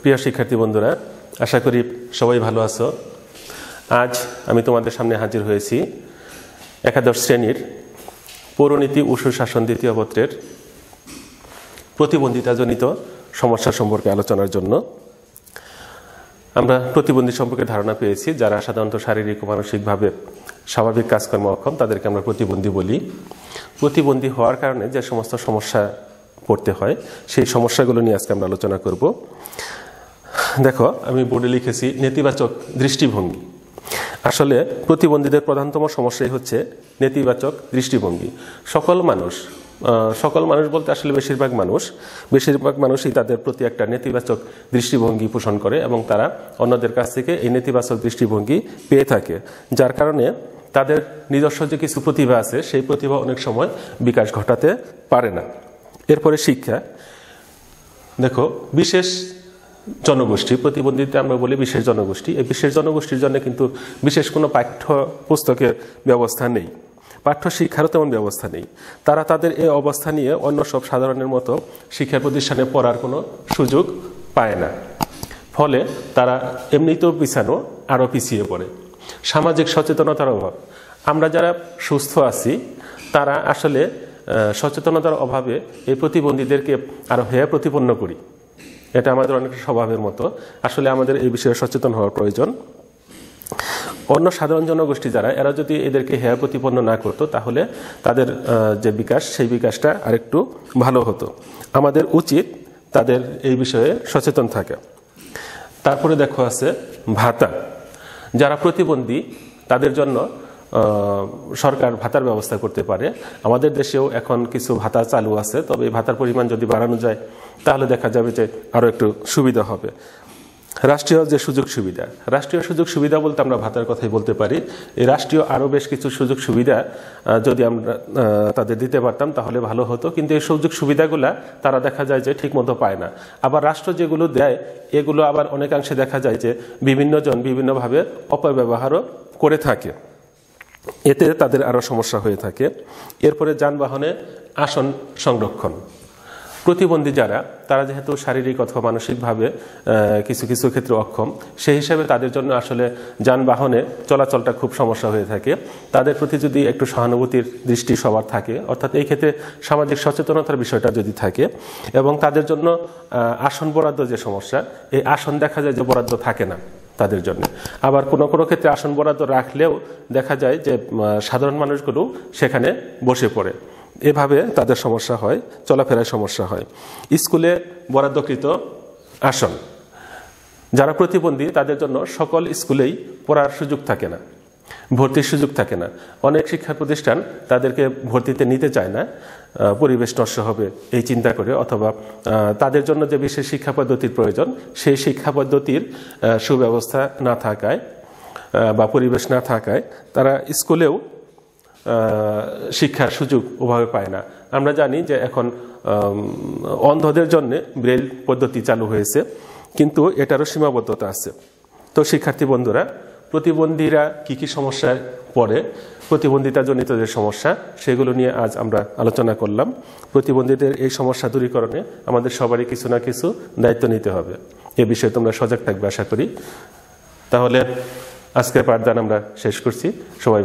প্রিয় শিক্ষার্থী বন্ধুরা, আশা করি সবাই ভালো আছো। আজ আমি তোমাদের সামনে হাজির হয়েছি একাদশ শ্রেণির পৌরনীতি ও সুশাসন দ্বিতীয় পত্রের প্রতিবন্ধিতাজনিত সমস্যা সম্পর্কে আলোচনার জন্য। আমরা প্রতিবন্ধী সম্পর্কে ধারণা পেয়েছি, যারা সাধারণত শারীরিক ও মানসিকভাবে স্বাভাবিক কাজকর্ম অক্ষম, তাদেরকে আমরা প্রতিবন্ধী বলি। প্রতিবন্ধী হওয়ার কারণে যে সমস্ত সমস্যা পড়তে হয়, সেই সমস্যাগুলো নিয়ে আজকে আমরা আলোচনা করব। দেখো। আমি বোর্ডে লিখেছি নেতিবাচক দৃষ্টিভঙ্গি। আসলে প্রতিবন্ধীদের প্রধানতম সমস্যাই হচ্ছে নেতিবাচক দৃষ্টিভঙ্গি। সকল মানুষ সকল মানুষ বলতে আসলে বেশিরভাগ মানুষ বেশিরভাগ মানুষই তাদের প্রতি একটা নেতিবাচক দৃষ্টিভঙ্গি পোষণ করে এবং তারা অন্যদের কাছ থেকে এই নেতিবাচক দৃষ্টিভঙ্গি পেয়ে থাকে। যার কারণে তাদের নিজস্ব যে কিছু প্রতিভা আছে সেই প্রতিভা অনেক সময় বিকাশ ঘটাতে পারে না। এরপরে শিক্ষা। দেখো বিশেষ জনগোষ্ঠী প্রতিবন্ধিতা আমরা বলি বিশেষ জনগোষ্ঠী। এই বিশেষ জনগোষ্ঠীর জন্য কিন্তু বিশেষ কোনো পাঠ্য পুস্তকের ব্যবস্থা নেই। পাঠ্য শিক্ষারও তেমন ব্যবস্থা নেই। তারা তাদের এই অবস্থা নিয়ে অন্য সব সাধারণের মতো শিক্ষা প্রতিষ্ঠানে পড়ার কোনো সুযোগ পায় না। ফলে তারা এমনিতেও পিছানো, আরও পিছিয়ে পড়ে। সামাজিক সচেতনতার অভাব। আমরা যারা সুস্থ আছি, তারা আসলে সচেতনতার অভাবে এই প্রতিবন্ধীদেরকে আরও হেয় প্রতিপন্ন করি। এটা আমাদের অনেক স্বভাবের মতো। আসলে আমাদের এই বিষয়ে সচেতন হওয়া প্রয়োজন। অন্য সাধারণ জনগোষ্ঠী যারা, এরা যদি এদেরকে হেয়া প্রতিপন্ন না করতো, তাহলে তাদের যে বিকাশ, সেই বিকাশটা আরেকটু ভালো হতো। আমাদের উচিত তাদের এই বিষয়ে সচেতন থাকা। তারপরে দেখো আছে ভাতা। যারা প্রতিবন্ধী, তাদের জন্য সরকার ভাতার ব্যবস্থা করতে পারে। আমাদের দেশেও এখন কিছু ভাতা চালু আছে, তবে এই ভাতার পরিমাণ যদি বাড়ানো যায়, তাহলে দেখা যাবে যে আরও একটু সুবিধা হবে। রাষ্ট্রীয় যে সুযোগ সুবিধা, রাষ্ট্রীয় সুযোগ সুবিধা বলতে আমরা ভাতার কথাই বলতে পারি। এই রাষ্ট্রীয় আরও বেশ কিছু সুযোগ সুবিধা যদি আমরা তাদের দিতে পারতাম, তাহলে ভালো হতো। কিন্তু এই সুযোগ সুবিধাগুলা তারা দেখা যায় যে ঠিকমতো পায় না। আবার রাষ্ট্র যেগুলো দেয়, এগুলো আবার অনেকাংশে দেখা যায় যে বিভিন্নজন বিভিন্নভাবে অপব্যবহারও করে থাকে। এতে তাদের আরও সমস্যা হয়ে থাকে। এরপরে যানবাহনে আসন সংরক্ষণ। প্রতিবন্ধী যারা, তারা যেহেতু শারীরিক অথবা মানসিকভাবে কিছু কিছু ক্ষেত্রে অক্ষম, সেই হিসাবে তাদের জন্য আসলে যানবাহনে চলাচলটা খুব সমস্যা হয়ে থাকে। তাদের প্রতি যদি একটু সহানুভূতির দৃষ্টি সবার থাকে, অর্থাৎ এই ক্ষেত্রে সামাজিক সচেতনতার বিষয়টা যদি থাকে এবং তাদের জন্য আসন বরাদ্দ যে সমস্যা, এই আসন দেখা যায় যে বরাদ্দ থাকে না। তাদের জন্য। আবার কোনো কোনো ক্ষেত্রে আসন বরাদ্দ রাখলেও দেখা যায় যে সাধারণ মানুষগুলো সেখানে বসে পড়ে। এভাবে তাদের সমস্যা হয়, চলাফেরায় সমস্যা হয়। স্কুলে বরাদ্দকৃত আসন। যারা প্রতিবন্ধী, তাদের জন্য সকল স্কুলেই পড়ার সুযোগ থাকে না। ভর্তির সুযোগ থাকে না। অনেক শিক্ষা প্রতিষ্ঠান তাদেরকে ভর্তিতে নিতে চায় না। পরিবেশ নষ্ট হবে এই চিন্তা করে অথবা তাদের জন্য যে বিশেষ শিক্ষা পদ্ধতির প্রয়োজন, সেই শিক্ষা পদ্ধতির সুব্যবস্থা না থাকায় বা পরিবেশ না থাকায় তারা স্কুলেও শিক্ষার সুযোগ ওভাবে পায় না। আমরা জানি যে এখন অন্ধদের জন্য ব্রেল পদ্ধতি চালু হয়েছে, কিন্তু এটারও সীমাবদ্ধতা আছে। তো শিক্ষার্থী বন্ধুরা প্রতিবন্ধীরা কি কি সমস্যায় পড়ে প্রতিবন্ধিতাজনিত যে সমস্যা, সেগুলো নিয়ে আজ আমরা আলোচনা করলাম। প্রতিবন্ধীদের এই সমস্যা দূরীকরণে আমাদের সবারই কিছু না কিছু দায়িত্ব নিতে হবে। এ বিষয়ে তোমরা সজাগ থাকবে, আশা করি। তাহলে আজকের পাঠদান আমরা শেষ করছি। সবাই